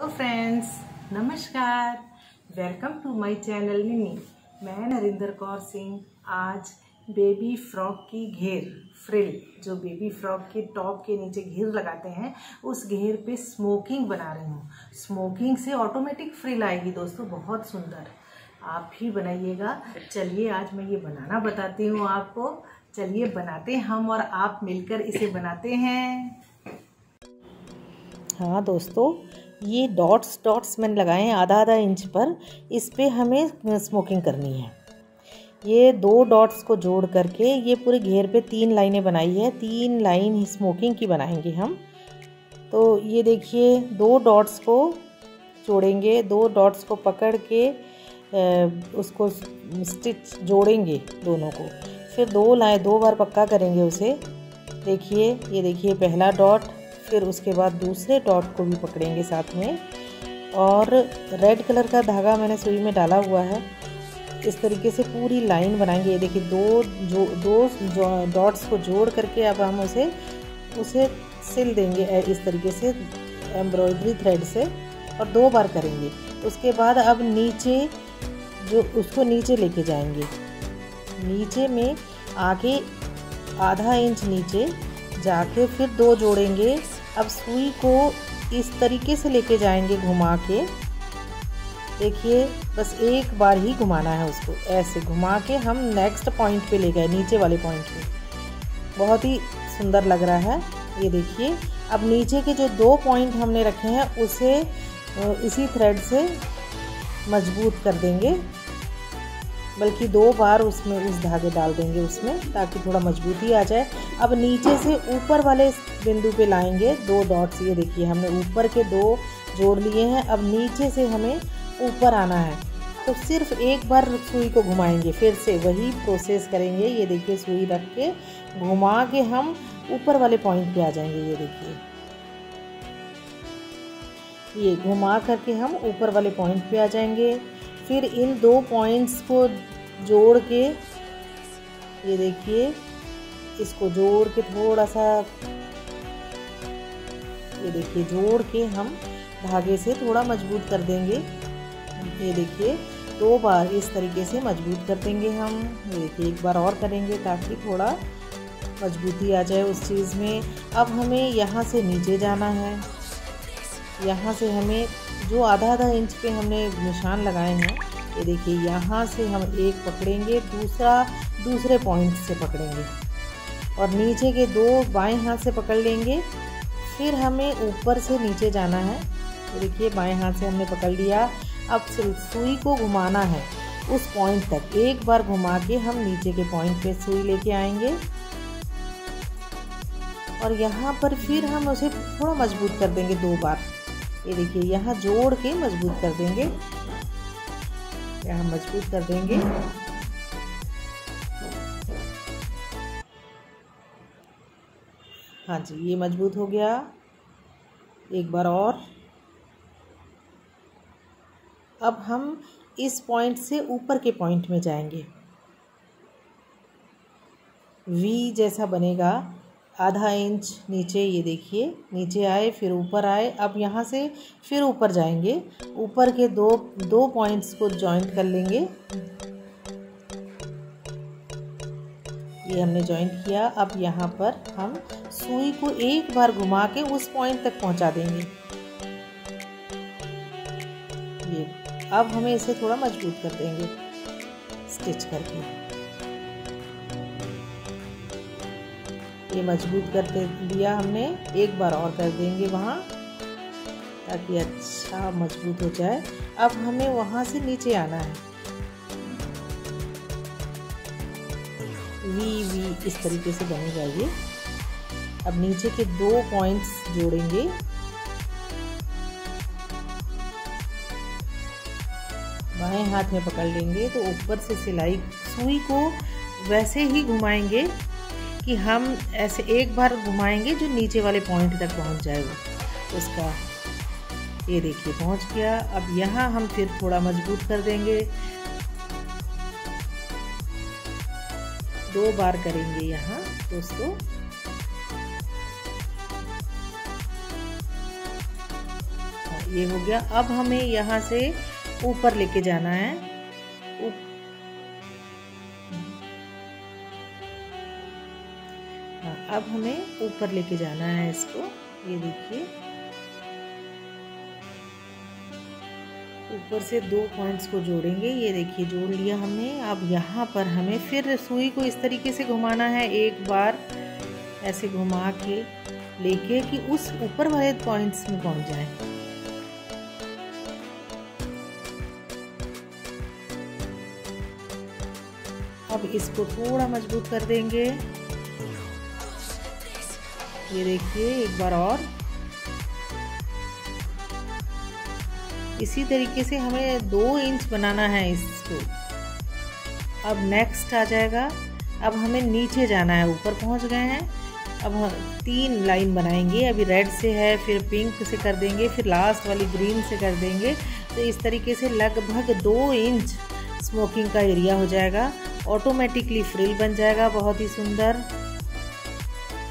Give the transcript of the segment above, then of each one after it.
Hello friends नमस्कार। Welcome to my channel mini मैं नरिंदर कौर सिंह, आज बेबी फ्रॉक की घेर फ्रिल जो बेबी फ्रॉक के टॉप के नीचे घेर लगाते हैं, उस घेर पे स्मोकिंग बना रही हूँ। स्मोकिंग से ऑटोमेटिक फ्रिल आएगी दोस्तों, बहुत सुंदर। आप भी बनाइएगा। चलिए, आज मैं ये बनाना बताती हूँ आपको। चलिए, बनाते हम और आप मिलकर इसे बनाते हैं। हाँ दोस्तों ये डॉट्स डॉट्स मैंने लगाए हैं आधा आधा इंच पर। इस पर हमें स्मोकिंग करनी है। ये दो डॉट्स को जोड़ करके ये पूरे घेर पे तीन लाइनें बनाई है। तीन लाइन स्मोकिंग की बनाएँगे हम। तो ये देखिए, दो डॉट्स को जोड़ेंगे, दो डॉट्स को पकड़ के उसको स्टिच जोड़ेंगे दोनों को। फिर दो लाइन दो बार पक्का करेंगे उसे। देखिए, ये देखिए पहला डॉट फिर उसके बाद दूसरे डॉट को भी पकड़ेंगे साथ में। और रेड कलर का धागा मैंने सुई में डाला हुआ है। इस तरीके से पूरी लाइन बनाएँगे। ये देखिए, दो जो, दो डॉट्स को जोड़ करके अब हम उसे उसे सिल देंगे इस तरीके से, एम्ब्रॉयडरी थ्रेड से, और दो बार करेंगे। उसके बाद अब नीचे जो, उसको नीचे लेके जाएँगे। नीचे में आगे आधा इंच नीचे जाके फिर दो जोड़ेंगे। अब सुई को इस तरीके से लेके जाएँगे घुमा के। देखिए, बस एक बार ही घुमाना है उसको। ऐसे घुमा के हम नेक्स्ट पॉइंट पे ले गए, नीचे वाले पॉइंट पे। बहुत ही सुंदर लग रहा है। ये देखिए, अब नीचे के जो दो पॉइंट हमने रखे हैं, उसे इसी थ्रेड से मज़बूत कर देंगे। बल्कि दो बार उसमें उस धागे डाल देंगे उसमें, ताकि थोड़ा मजबूती आ जाए। अब नीचे से ऊपर वाले बिंदु पे लाएँगे दो डॉट्स ये देखिए, हमने ऊपर के दो जोड़ लिए हैं। अब नीचे से हमें ऊपर आना है। तो सिर्फ़ एक बार सुई को घुमाएँगे, फिर से वही प्रोसेस करेंगे। ये देखिए, सुई रख के घुमा के हम ऊपर वाले पॉइंट पे आ जाएँगे, ये देखिए। ये घुमा करके हम ऊपर वाले पॉइंट पे आ जाएँगे। फिर इन दो पॉइंट्स को जोड़ के, ये देखिए, इसको जोड़ के थोड़ा सा, ये देखिए, जोड़ के हम धागे से थोड़ा मज़बूत कर देंगे। ये देखिए, दो बार इस तरीके से मज़बूत कर देंगे हम। ये देखिए, एक बार और करेंगे ताकि थोड़ा मजबूती आ जाए उस चीज़ में। अब हमें यहाँ से नीचे जाना है। यहाँ से हमें जो आधा आधा इंच पे हमने निशान लगाए हैं, ये देखिए, यहाँ से हम एक पकड़ेंगे, दूसरा, दूसरे पॉइंट से पकड़ेंगे। और नीचे के दो बाएँ हाथ से पकड़ लेंगे। फिर हमें ऊपर से नीचे जाना है। तो देखिए, बाएँ हाथ से हमने पकड़ लिया। अब सुई को घुमाना है उस पॉइंट तक। एक बार घुमा के हम नीचे के पॉइंट पे सुई लेके आएँगे। और यहाँ पर फिर हम उसे थोड़ा मज़बूत कर देंगे दो बार। ये देखिए, यहाँ जोड़ के मज़बूत कर देंगे। यहाँ मज़बूत कर देंगे। हाँ जी, ये मज़बूत हो गया। एक बार और। अब हम इस पॉइंट से ऊपर के पॉइंट में जाएँगे। वी जैसा बनेगा। आधा इंच नीचे ये देखिए, नीचे आए, फिर ऊपर आए, अब यहाँ से फिर ऊपर जाएँगे। ऊपर के दो दो पॉइंट्स को जॉइंट कर लेंगे। ये हमने जॉइंट किया। अब यहाँ पर हम सुई को एक बार घुमा के उस पॉइंट तक पहुँचा देंगे। ये, अब हमें इसे थोड़ा मज़बूत कर देंगे स्टिच करके। ये मज़बूत कर दिया हमने। एक बार और कर देंगे वहाँ, ताकि अच्छा मज़बूत हो जाए। अब हमें वहाँ से नीचे आना है। वी वी, इस तरीके से बनेगा ये अब नीचे के दो पॉइंट्स जोड़ेंगे। बाएँ हाथ में पकड़ लेंगे तो ऊपर से सिलाई सुई को वैसे ही घुमाएँगे। कि हम ऐसे एक बार घुमाएँगे जो नीचे वाले पॉइंट तक पहुँच जाएगा। उसका ये देखिए, पहुँच गया। अब यहाँ हम फिर थोड़ा मज़बूत कर देंगे। दो बार करेंगे यहाँ, दोस्तों। ये हो गया। अब हमें यहाँ से ऊपर लेके जाना है। अब हमें ऊपर लेके जाना है इसको। ये देखिए। ऊपर से दो पॉइंट्स को जोड़ेंगे। ये देखिए, जोड़ लिया हमने। अब यहाँ पर हमें फिर सुई को इस तरीके से घुमाना है एक बार, ऐसे घुमा के लेके कि उस ऊपर वाले पॉइंट्स में पहुँच जाए। अब इसको थोड़ा मज़बूत कर देंगे। ये देखिए, एक बार और। इसी तरीके से हमें दो इंच बनाना है इसको। अब नेक्स्ट आ जाएगा। अब हमें नीचे जाना है, ऊपर पहुँच गए हैं। अब हम तीन लाइन बनाएँगे। अभी रेड से है, फिर पिंक से कर देंगे, फिर लास्ट वाली ग्रीन से कर देंगे। तो इस तरीके से लगभग दो इंच स्मोकिंग का एरिया हो जाएगा। ऑटोमेटिकली फ्रिल बन जाएगा, बहुत ही सुंदर।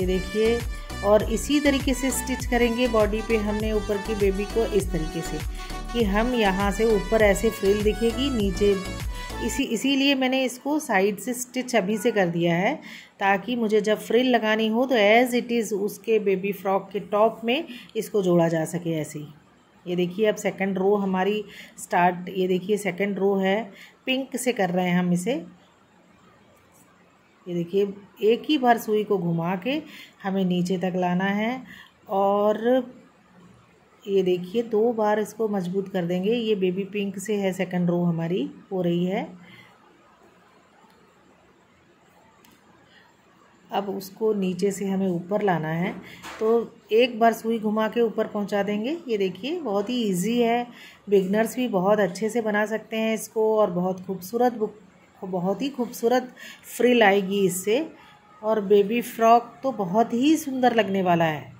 ये देखिए और इसी तरीके से स्टिच करेंगे बॉडी पे हमने ऊपर की बेबी को इस तरीके से कि हम यहाँ से ऊपर ऐसे फ्रिल दिखेगी, नीचे इसी, इसीलिए मैंने इसको साइड से स्टिच अभी से कर दिया है ताकि मुझे जब फ्रिल लगानी हो तो एज़ इट इज़ उसके बेबी फ्रॉक के टॉप में इसको जोड़ा जा सके ऐसे ही। ये देखिए अब सेकंड रो हमारी स्टार्ट ये देखिए सेकंड रो है। पिंक से कर रहे हैं हम इसे। ये देखिए, एक ही बार सुई को घुमा के हमें नीचे तक लाना है और ये देखिए, दो बार इसको मज़बूत कर देंगे। ये बेबी पिंक से है सेकंड रो हमारी, हो रही है। अब उसको नीचे से हमें ऊपर लाना है। तो एक बार सुई घुमा के ऊपर पहुँचा देंगे। ये देखिए, बहुत ही इजी है। बिगनर्स भी बहुत अच्छे से बना सकते हैं इसको और बहुत खूबसूरत बहुत ही खूबसूरत फ्रिल आएगी इससे। और बेबी फ्रॉक तो बहुत ही सुंदर लगने वाला है।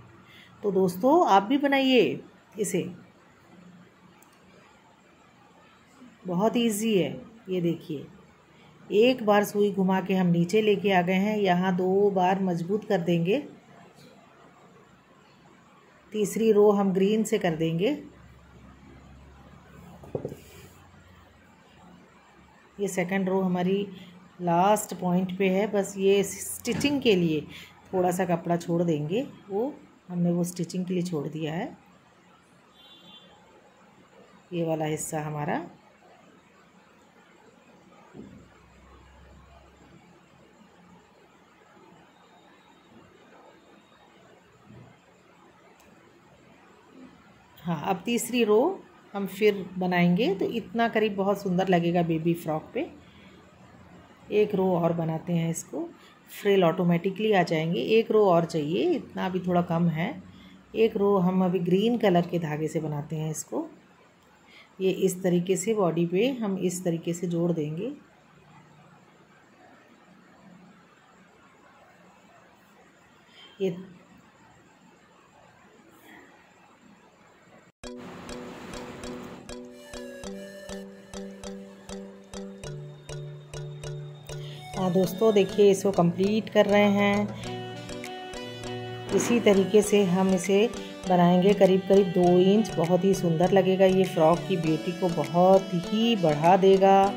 तो दोस्तों, आप भी बनाइए इसे। बहुत इजी है, ये देखिए। एक बार सुई घुमा के हम नीचे लेके आ गए हैं। यहाँ दो बार मज़बूत कर देंगे। तीसरी रो हम ग्रीन से कर देंगे। ये सेकंड रो हमारी लास्ट पॉइंट पे है। बस ये स्टिचिंग के लिए थोड़ा सा कपड़ा छोड़ देंगे। वो हमने वो स्टिचिंग के लिए छोड़ दिया है। ये वाला हिस्सा हमारा। हाँ अब तीसरी रो हम फिर बनाएँगे। तो इतना करीब बहुत सुंदर लगेगा बेबी फ्रॉक पे। एक रो और बनाते हैं इसको। फ्रेल ऑटोमेटिकली आ जाएँगे। एक रो और चाहिए, इतना अभी थोड़ा कम है। एक रो हम अभी ग्रीन कलर के धागे से बनाते हैं इसको। ये इस तरीके से बॉडी पे हम इस तरीके से जोड़ देंगे। ये दोस्तों, देखिए, इसको कंप्लीट कर रहे हैं। इसी तरीके से हम इसे बनाएँगे। करीब करीब दो इंच, बहुत ही सुंदर लगेगा। ये फ्रॉक की ब्यूटी को बहुत ही बढ़ा देगा।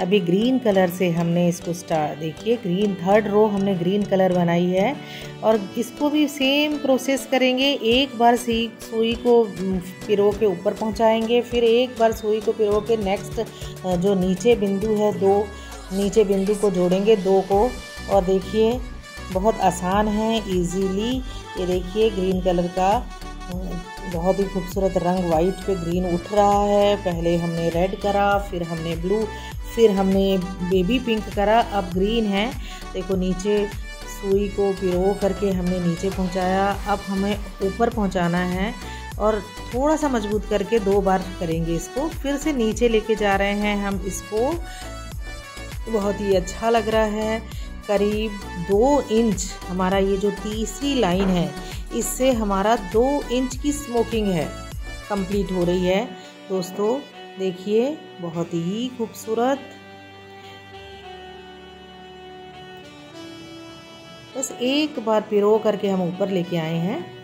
अभी ग्रीन कलर से हमने इसको स्टार्ट देखिए ग्रीन थर्ड रो हमने ग्रीन कलर बनाई है। और इसको भी सेम प्रोसेस करेंगे। एक बार सी, सुई को पिरो के ऊपर पहुंचाएँगे। फिर एक बार सुई को पिरो के नेक्स्ट जो नीचे बिंदु है, दो नीचे बिंदु को जोड़ेंगे दो को। और देखिए, बहुत आसान है इजीली ये देखिए ग्रीन कलर का बहुत ही खूबसूरत रंग वाइट पे ग्रीन उठ रहा है। पहले हमने रेड करा, फिर हमने ब्लू फिर हमने बेबी पिंक करा। अब ग्रीन है। देखो, नीचे सुई को पिरो करके हमने नीचे पहुँचाया। अब हमें ऊपर पहुंचाना है। और थोड़ा सा मज़बूत करके दो बार करेंगे इसको। फिर से नीचे लेके जा रहे हैं हम इसको। बहुत ही अच्छा लग रहा है। करीब दो इंच हमारा ये जो तीसरी लाइन है, इससे हमारा दो इंच की स्मोकिंग है कंप्लीट हो रही है। दोस्तों, देखिए, बहुत ही खूबसूरत। बस एक बार पिरो करके हम ऊपर लेके आए हैं।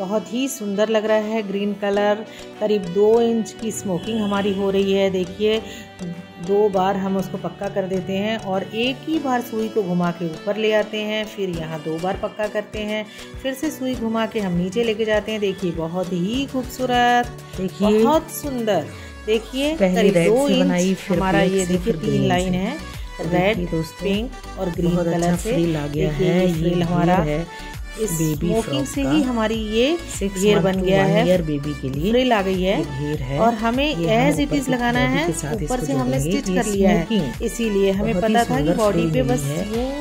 बहुत ही सुंदर लग रहा है ग्रीन कलर करीब दो इंच की स्मोकिंग हमारी हो रही है। देखिए दो बार हम उसको पक्का कर देते हैं और एक ही बार सुई को घुमा के ऊपर ले आते हैं फिर यहाँ दो बार पक्का करते हैं फिर से सुई घुमा के हम नीचे लेके जाते हैं। देखिए बहुत ही खूबसूरत देखिए। बहुत सुंदर। देखिए करीब दो इंच हमारा ये देखिए तीन लाइन है। रेड पिंक और ग्रीन कलर अच्छा से देखिए ये हमारा है। इस स्मोकिंग से ही हमारी ये घेर बन गया है। ईयर बेबी के लिए फ्रिल आ गई है। घेर है। और हमें एज इट इज़ लगाना है ऊपर से हमने स्टिच कर लिया है। इसीलिए हमें पता था कि बॉडी पे बस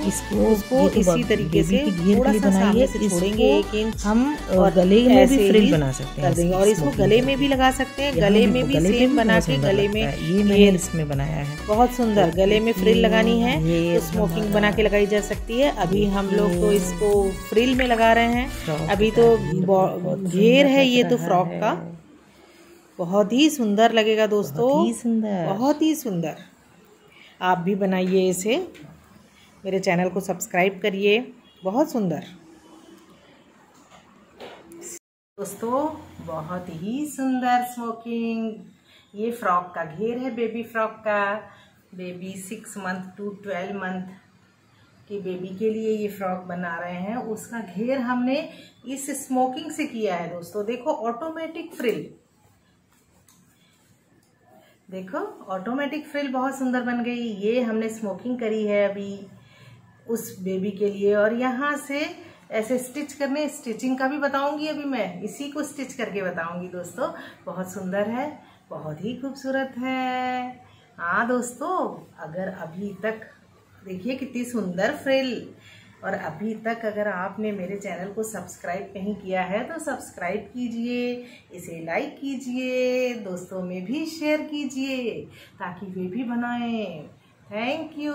इसको उसको इसी तरीके से थोड़ा सा सामने से छोड़ेंगे एक इंच हम और गले में भी फ्रिल बना सकते हैं और इसको गले में भी लगा सकते हैं गले में भी सेम बना के गले में ये इसमें बनाया है। बहुत सुंदर। गले में फ्रिल लगानी है तो स्मोकिंग बना के लगाई जा सकती है। अभी हम लोग तो इसको फ्रिल में लगा रहे हैं। अभी तो घेर है ये तो फ्रॉक का। बहुत ही सुंदर लगेगा दोस्तों। बहुत ही सुंदर। बहुत ही सुंदर। आप भी बनाइए इसे। मेरे चैनल को सब्सक्राइब करिए। बहुत सुंदर। दोस्तों बहुत ही सुंदर स्मोकिंग ये फ्रॉक का घेर है बेबी फ्रॉक का। Baby six month to twelve month कि बेबी के लिए ये फ्रॉक बना रहे हैं। उसका घेर हमने इस स्मोकिंग से किया है दोस्तों। देखो ऑटोमेटिक फ्रिल देखो ऑटोमेटिक फ्रिल बहुत सुंदर बन गई। ये हमने स्मोकिंग करी है अभी उस बेबी के लिए। और यहाँ से ऐसे स्टिच करने स्टिचिंग का भी बताऊँगी अभी मैं। इसी को स्टिच करके बताऊँगी दोस्तों। बहुत सुंदर है, बहुत ही खूबसूरत है। हाँ दोस्तों, अगर अभी तक देखिए कितनी सुंदर फ्रिल और अभी तक अगर आपने मेरे चैनल को सब्सक्राइब नहीं किया है तो सब्सक्राइब कीजिए, इसे लाइक कीजिए, दोस्तों में भी शेयर कीजिए, ताकि वे भी बनाएँ। Thank you